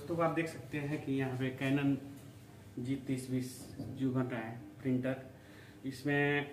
दोस्तों आप देख सकते हैं कि यहाँ पे कैनन जी तीस बीस जो बन रहा है प्रिंटर इसमें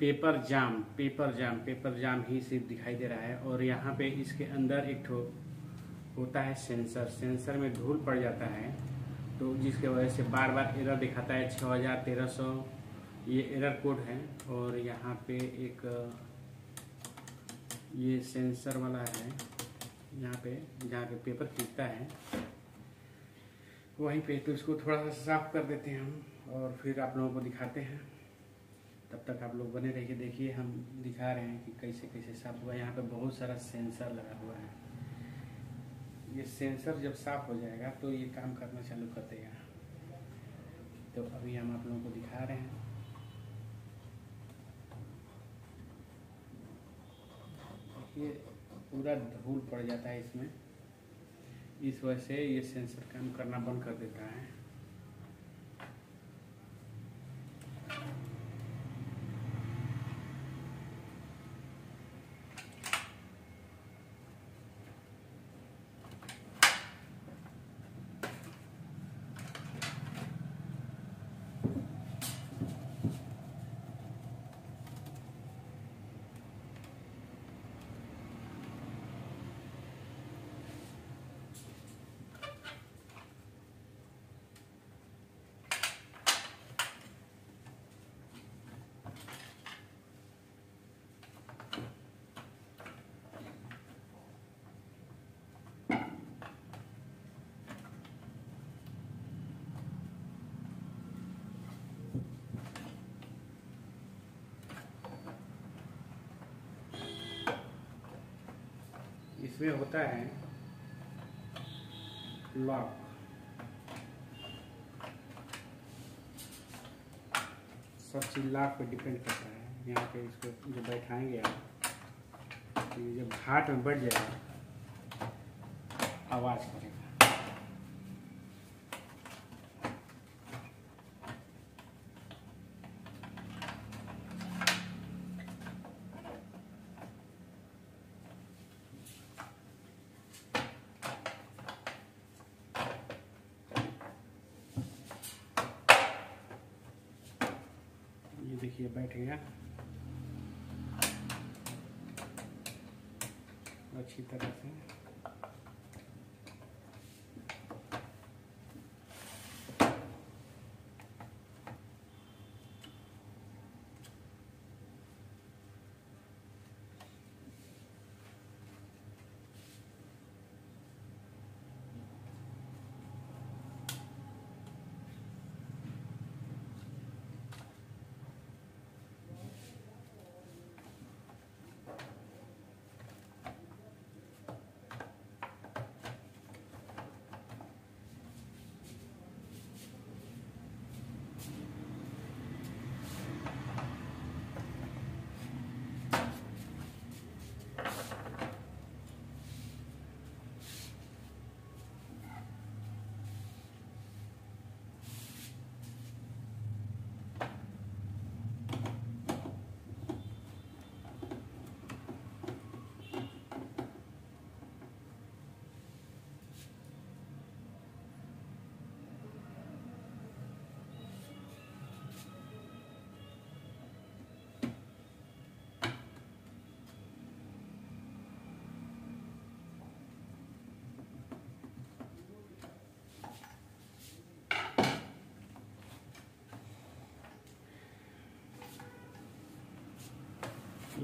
paper jam paper jam paper jam ही सिर्फ़ दिखाई दे रहा है और यहाँ पे इसके अंदर एक ठो होता है सेंसर सेंसर में धूल पड़ जाता है तो जिसके वजह से बार बार एरर दिखाता है छः हज़ार तेरह सौ, ये एरर कोड है और यहाँ पे एक, ये सेंसर वाला है। यहाँ पे, जहाँ पे पेपर खींचता है। वहीं पे तो इसको थोड़ा सा साफ़ कर देते हैं हम और फिर आप लोगों को दिखाते हैं। तब तक आप लोग बने रहिए, देखिए हम दिखा रहे हैं कि कैसे कैसे साफ़ हुआ। यहाँ पे बहुत सारा सेंसर लगा हुआ है। ये सेंसर जब साफ़ हो जाएगा तो ये काम करना चालू कर देगा। तो अभी हम आप लोगों को दिखा रहे हैं। ये पूरा धूल पड़ जाता है इसमें। इस वजह से ये सेंसर काम करना बंद कर देता है। इसमें होता है लॉक सब चीज़ लॉक पर डिपेंड करता है। यहाँ पे इसको जो बैठाएँगे आप तो जब घाट में बढ़ जाएगा आवाज़ करेगा ये देखिए बैठ गया अच्छी तरह से।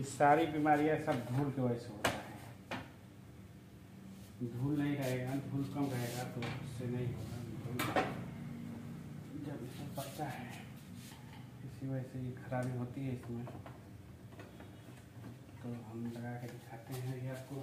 ये सारी बीमारियाँ सब धूल की वजह से होता है। धूल नहीं रहेगा, धूल कम रहेगा तो उससे नहीं होगा जब इसमें पकता है, इसी वजह से ये खराबी होती है इसमें। तो हम लगा के दिखाते हैं ये आपको।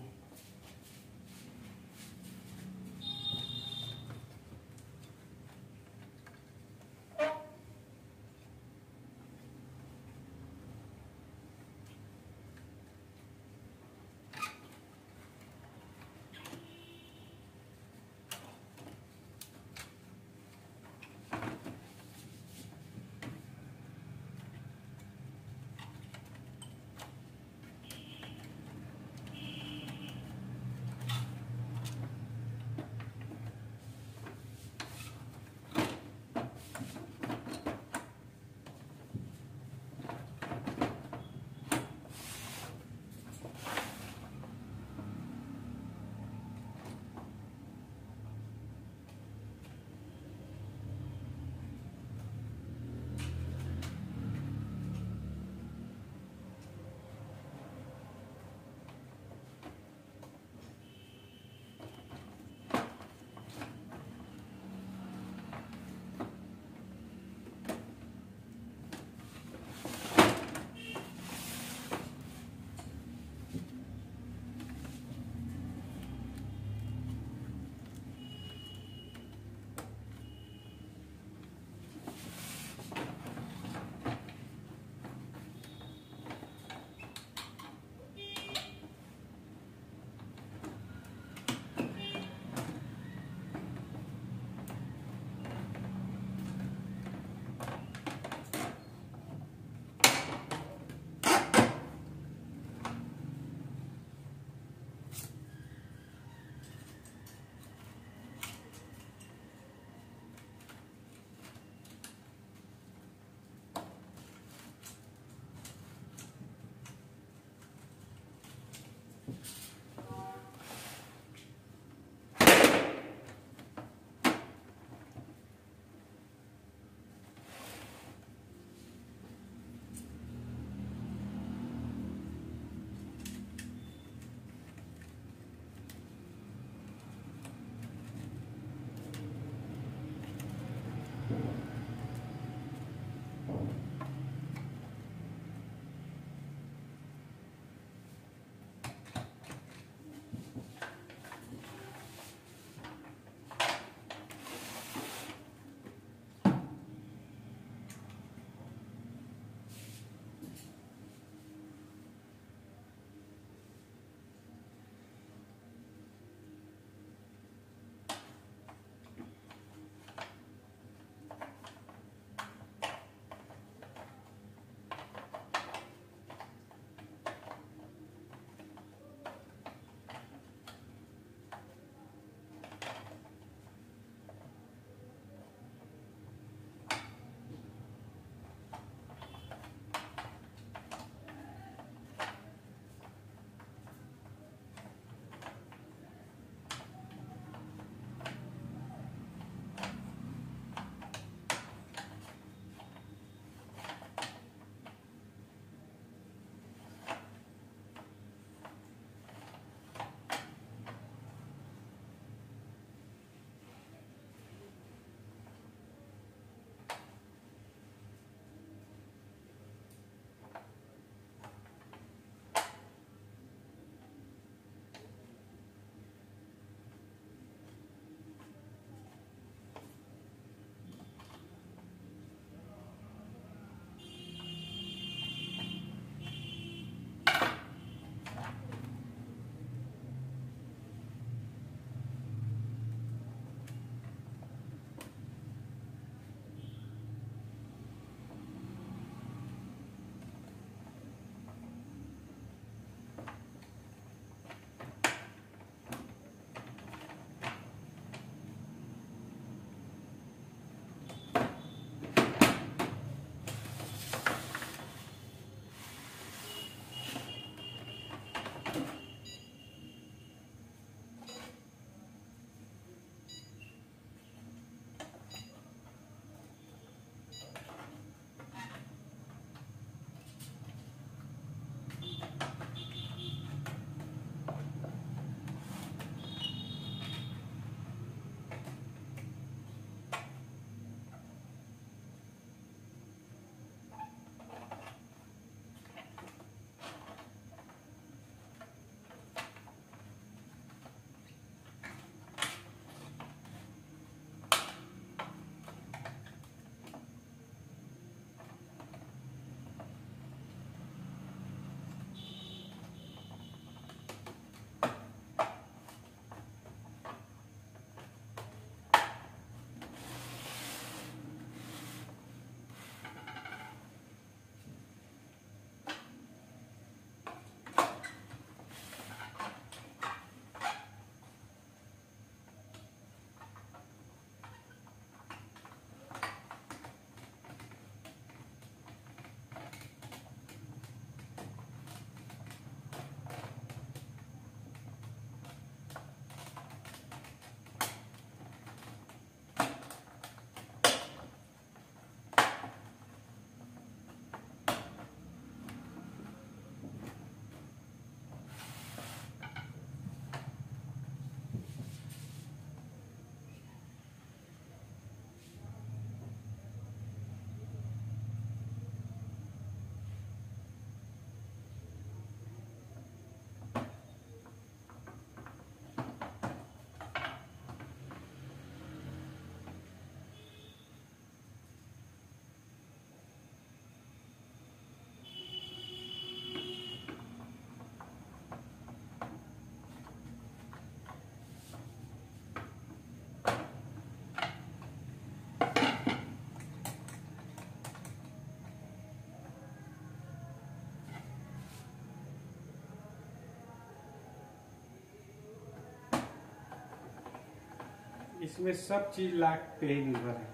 इसमें सब चीज़ लाख पे ही निर्भर है।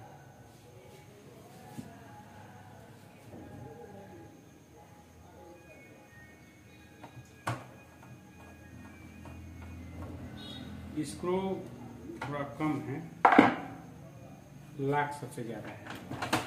स्क्रू थोड़ा कम है, लाख सबसे ज़्यादा है।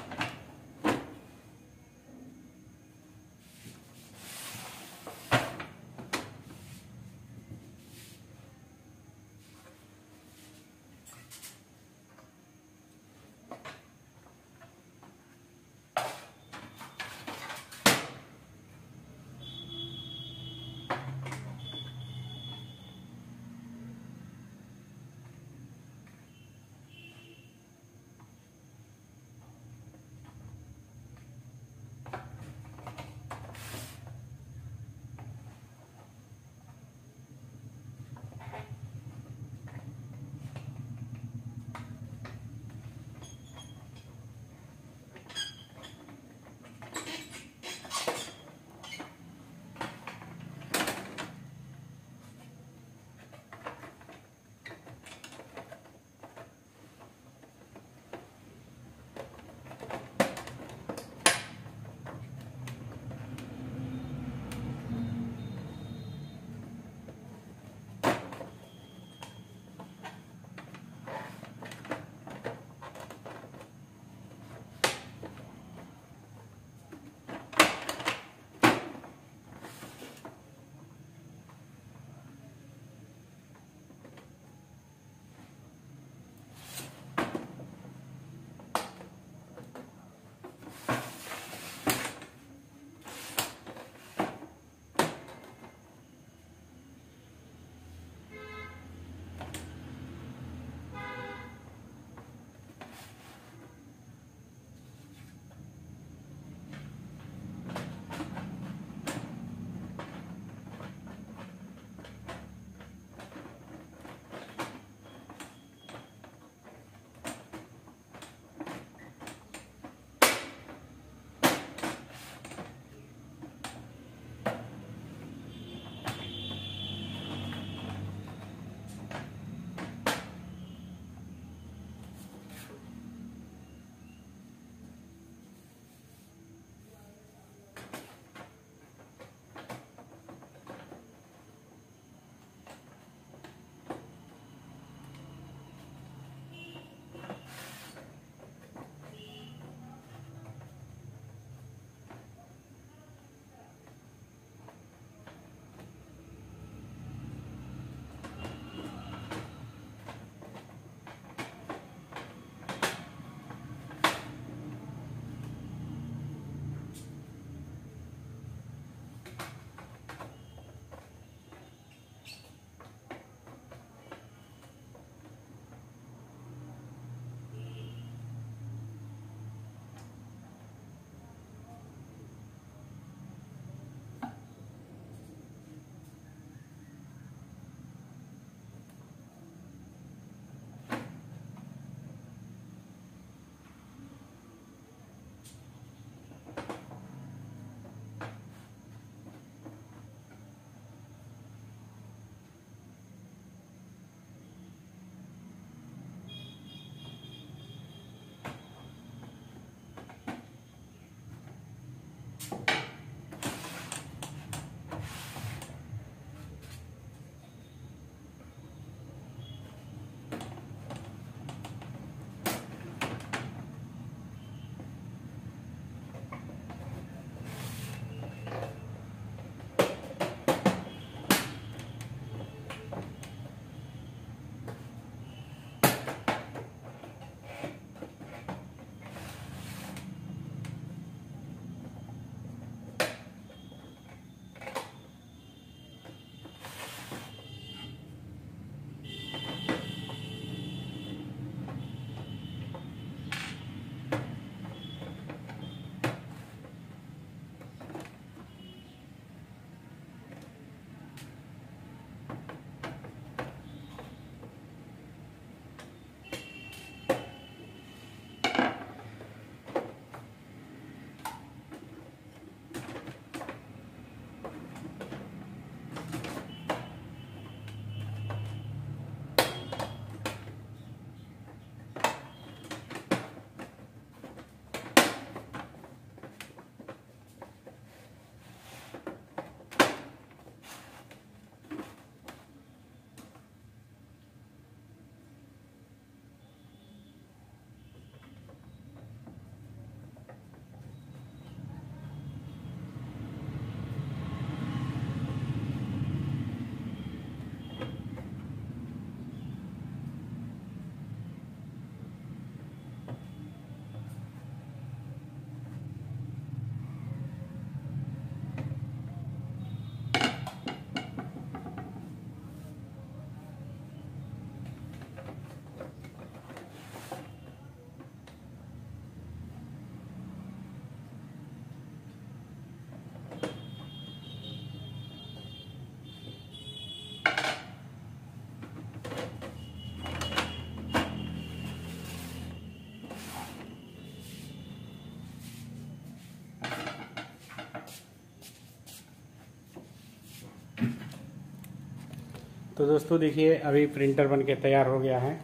तो दोस्तों देखिए, अभी प्रिंटर बन के तैयार हो गया है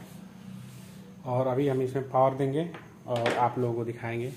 और अभी हम इसमें पावर देंगे और आप लोगों को दिखाएँगे।